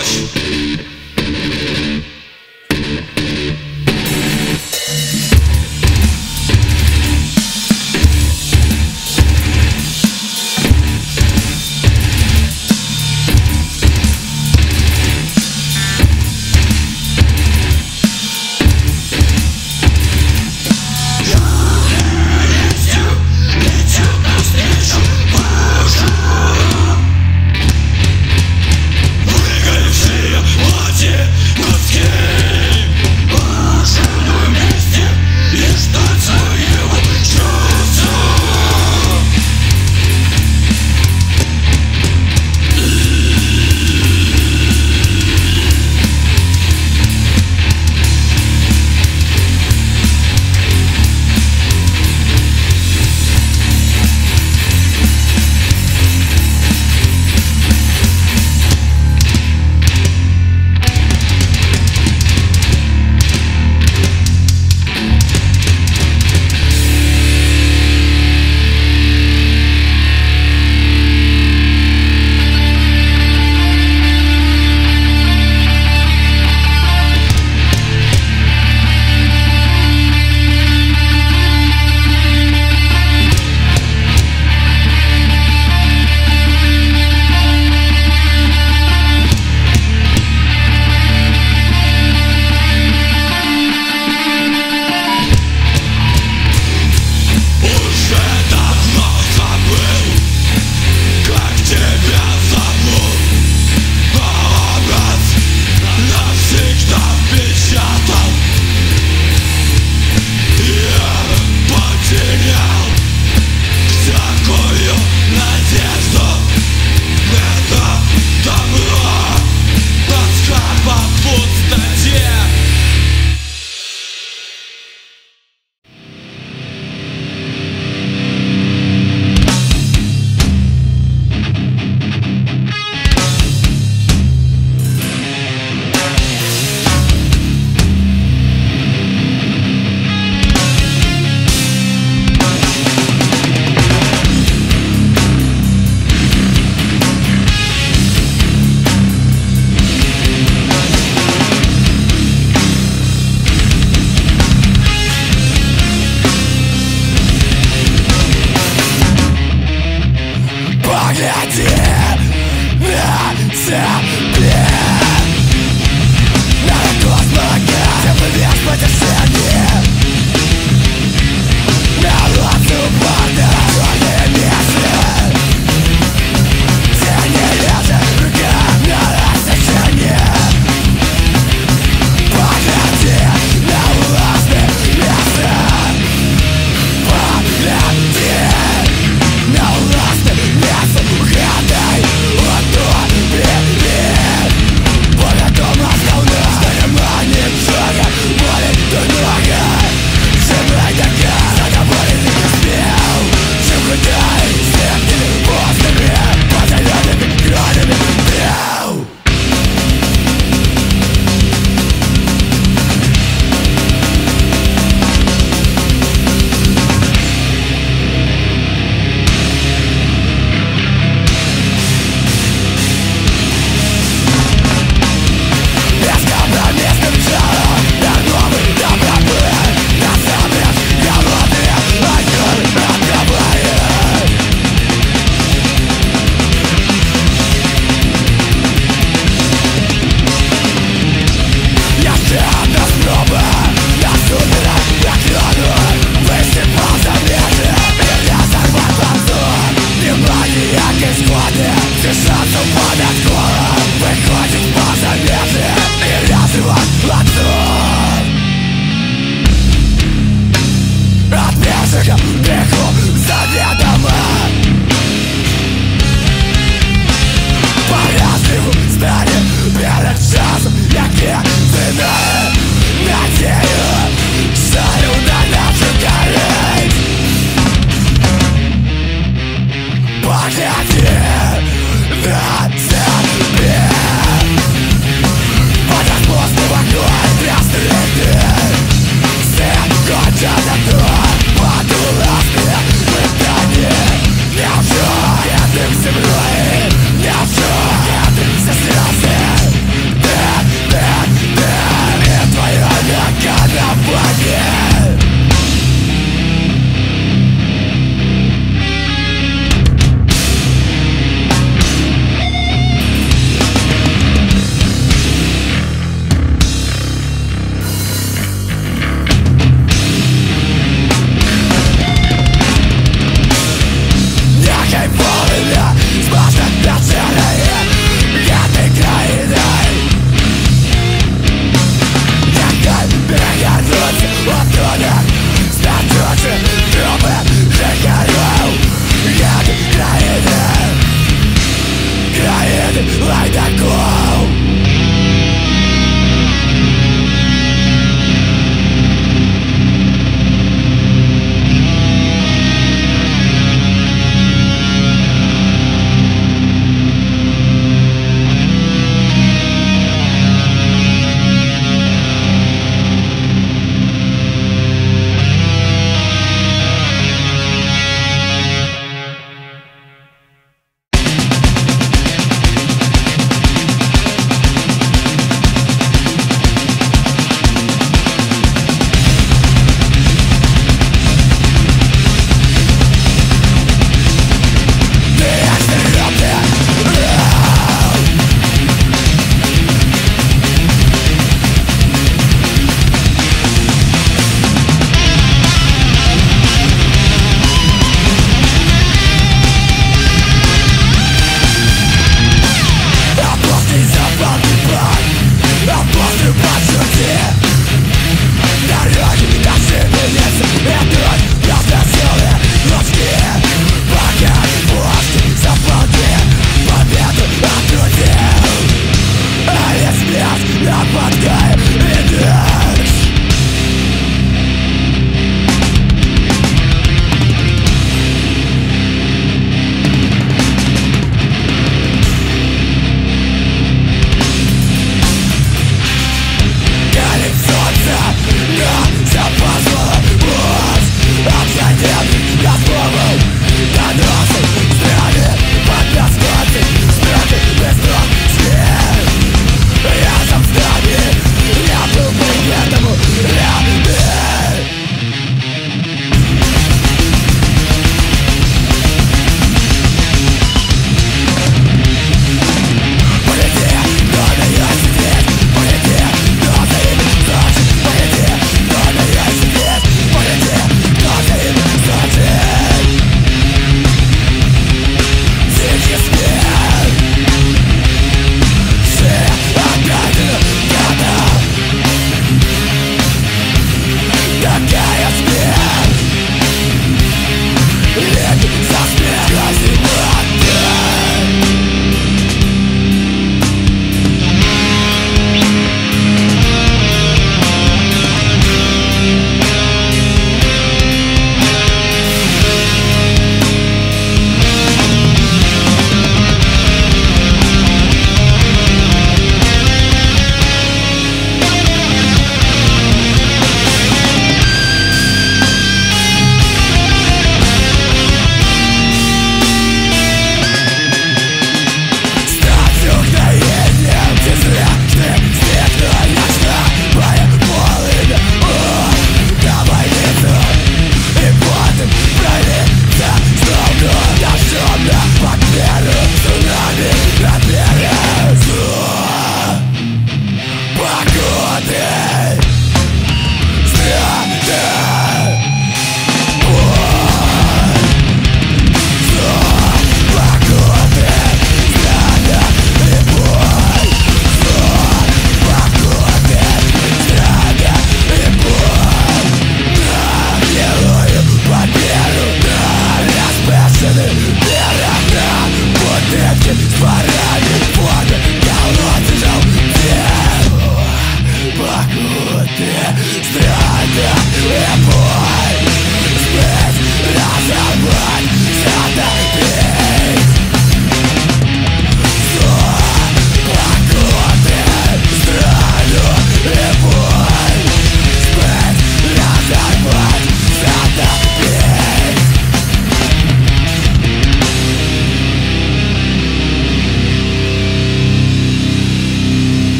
push.